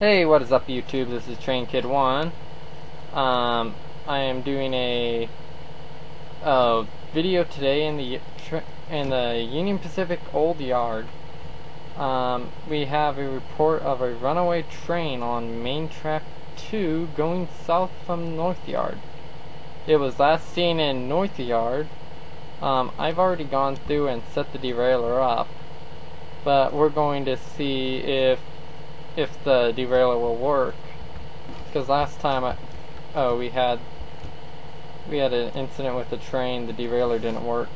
Hey, what is up YouTube? This is Train Kid One. Um, I am doing a, a video today in the in the Union Pacific Old Yard. Um, we have a report of a runaway train on Main Track 2 going south from North Yard. It was last seen in North Yard. Um, I've already gone through and set the derailer up, but we're going to see if if the derailer will work. Because last time, I, oh, we had we had an incident with the train. The derailer didn't work.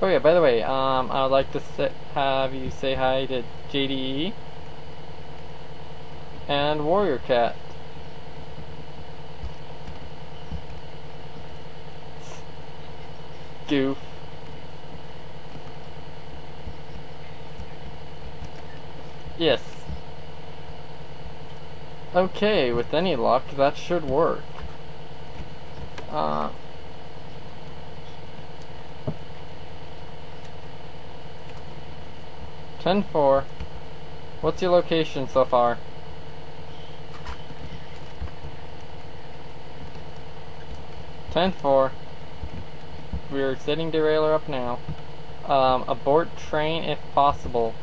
Oh yeah, by the way, um, I would like to have you say hi to JDE and Warrior Cat. Goof. Yes. Okay, with any luck, that should work. Uh, Ten four. What's your location so far? Ten four. We're setting derailer up now. Um, abort train if possible.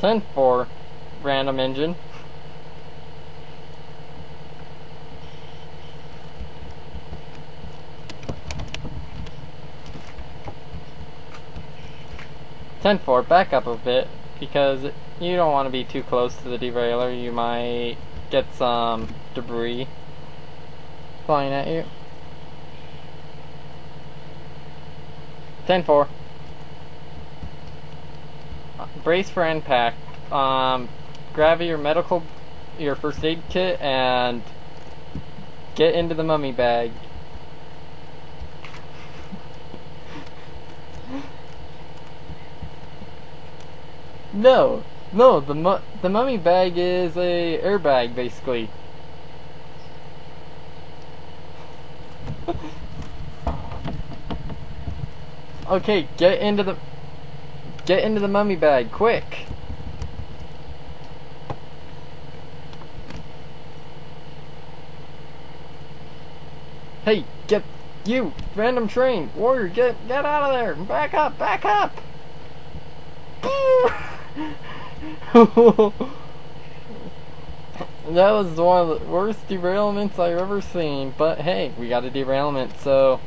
Ten four. Random engine. Ten four. Back up a bit because you don't want to be too close to the derailer. You might get some debris flying at you. Ten four brace for impact. Um, grab your medical, your first aid kit, and get into the mummy bag. no, no, the mu the mummy bag is a airbag basically. okay, get into the Get into the mummy bag, quick! Hey, get you, random train, warrior, get get out of there! Back up, back up! that was one of the worst derailments I've ever seen, but hey, we got a derailment, so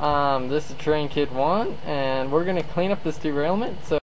um, this is Train Kid 1, and we're going to clean up this derailment. So